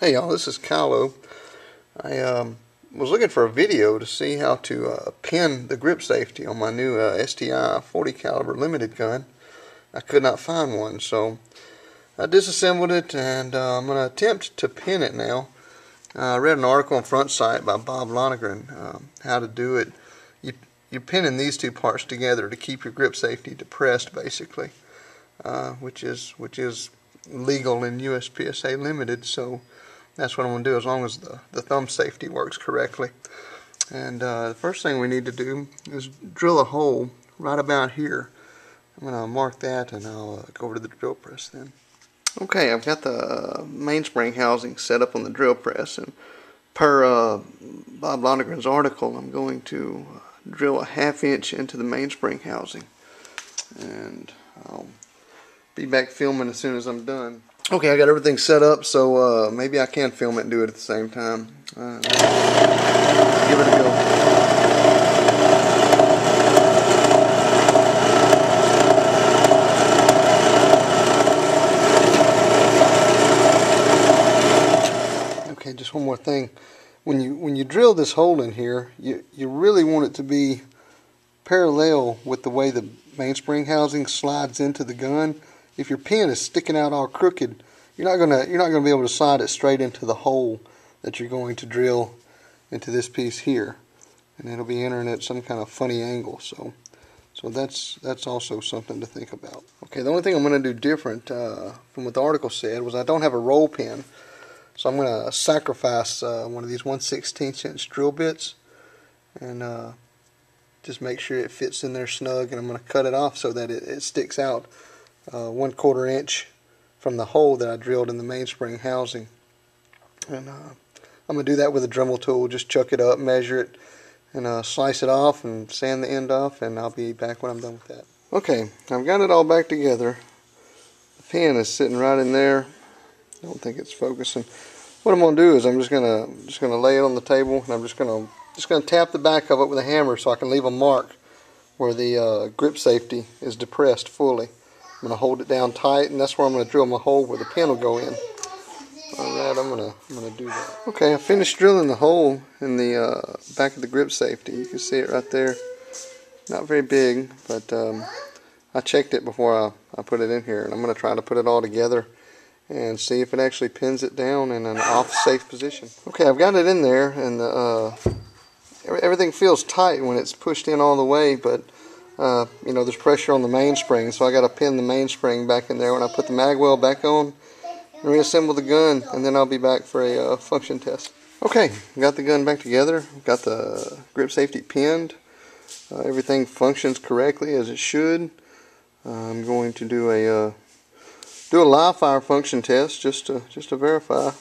Hey y'all, this is Kylo. I um, was looking for a video to see how to uh, pin the grip safety on my new uh, STI 40 caliber limited gun. I could not find one, so I disassembled it and uh, I'm going to attempt to pin it now. I read an article on Front Sight by Bob Lonergan, um, how to do it. You, you're pinning these two parts together to keep your grip safety depressed, basically, uh, which is which is legal in USPSA limited. So that's what I'm going to do as long as the, the thumb safety works correctly. And uh, the first thing we need to do is drill a hole right about here. I'm going to mark that and I'll uh, go over to the drill press then. Okay, I've got the mainspring housing set up on the drill press and per uh, Bob Lonergan's article I'm going to uh, drill a half inch into the mainspring housing and I'll be back filming as soon as I'm done. Okay, I got everything set up, so uh, maybe I can film it and do it at the same time. Uh, give it a go. Okay, just one more thing. When you when you drill this hole in here, you you really want it to be parallel with the way the mainspring housing slides into the gun if your pin is sticking out all crooked, you're not gonna you're not gonna be able to slide it straight into the hole that you're going to drill into this piece here, and it'll be entering at some kind of funny angle. So, so that's that's also something to think about. Okay, the only thing I'm going to do different uh, from what the article said was I don't have a roll pin, so I'm going to sacrifice uh, one of these 1 16th inch drill bits, and uh, just make sure it fits in there snug. And I'm going to cut it off so that it, it sticks out uh, one quarter inch from the hole that I drilled in the mainspring housing. And uh, I'm going to do that with a Dremel tool. Just chuck it up, measure it, and uh, slice it off and sand the end off, and I'll be back when I'm done with that. Okay, I've got it all back together. The pin is sitting right in there. I don't think it's focusing. What I'm going to do is I'm just going to just going to lay it on the table, and I'm just going to just going to tap the back of it with a hammer so I can leave a mark where the uh, grip safety is depressed fully. I'm going to hold it down tight, and that's where I'm going to drill my hole where the pin will go in. Alright, I'm going to I'm gonna do that. Okay, I finished drilling the hole in the uh, back of the grip safety. You can see it right there. Not very big, but um, I checked it before I, I put it in here, and I'm going to try to put it all together and see if it actually pins it down in an off-safe position. Okay, I've got it in there, and the, uh, everything feels tight when it's pushed in all the way, but uh, you know, there's pressure on the mainspring, so I got to pin the mainspring back in there when I put the magwell back on and reassemble the gun, and then I'll be back for a uh, function test. Okay, got the gun back together, got the grip safety pinned, uh, everything functions correctly as it should. I'm going to do a uh, do a live fire function test just to just to verify,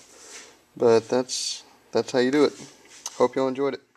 but that's that's how you do it. Hope you all enjoyed it.